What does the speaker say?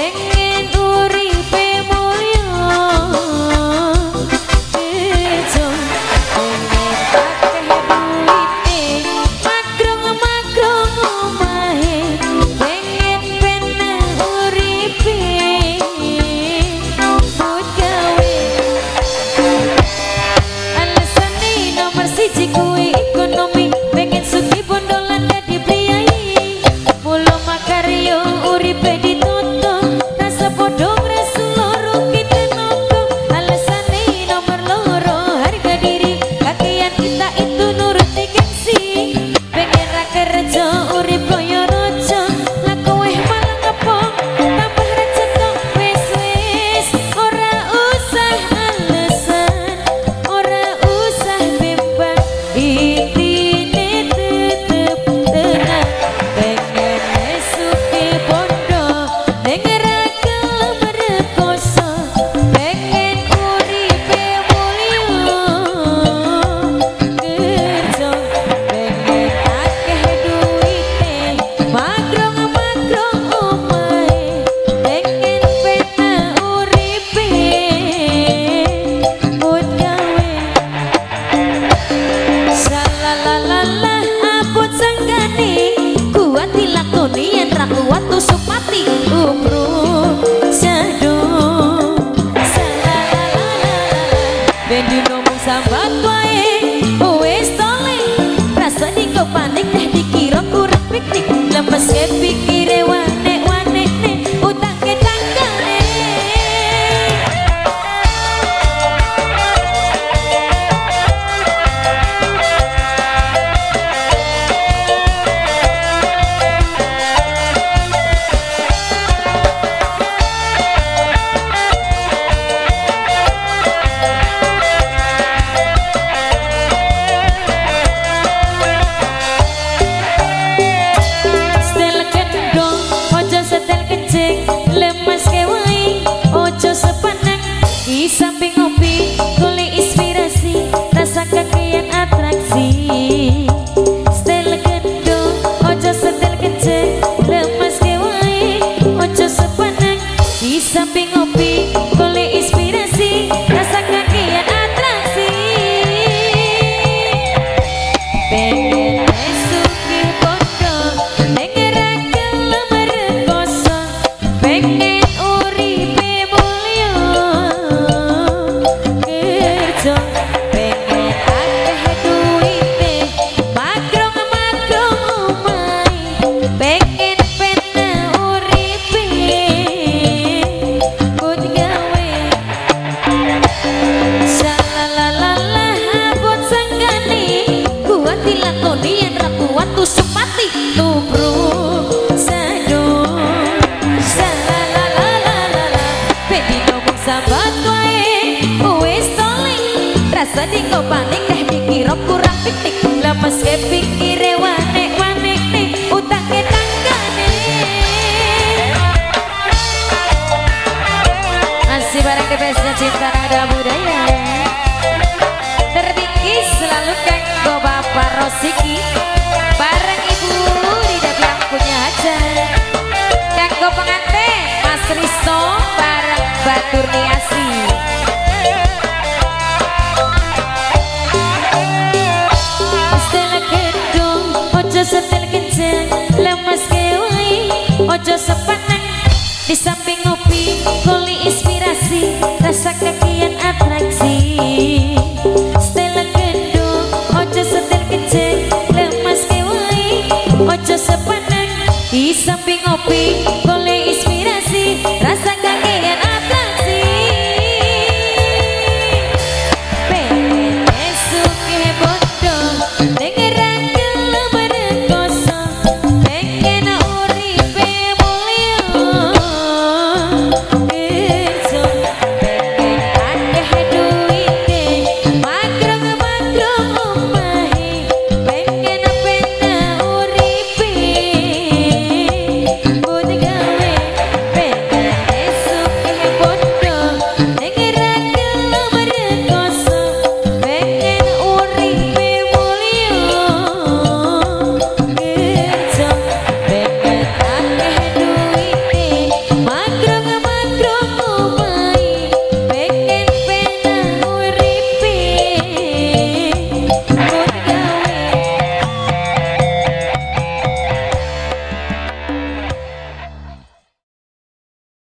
sing Ben ngomong sambat wae wis tole rasane kok panik teh samping ngopi kuli inspirasi Rasa kakian atraksi. Style gendong Ojo setel kecil Lemas kewai Ojo sepanang Di samping ngopi tusuk tubruk Cinta Nada Budaya sepaneng Di samping ngopi Koli inspirasi Rasa kakian atraksi. Setelah gedung Ojo setel kenceng Lemas kewai Ojo sepaneng Di samping ngopi